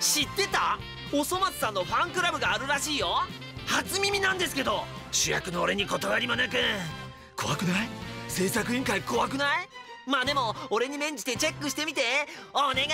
知ってた？おそ松さんのファンクラブがあるらしいよ。初耳なんですけど。主役の俺に断りもなく。怖くない？制作委員会怖くない？まあでも俺に免じてチェックしてみて。お願い！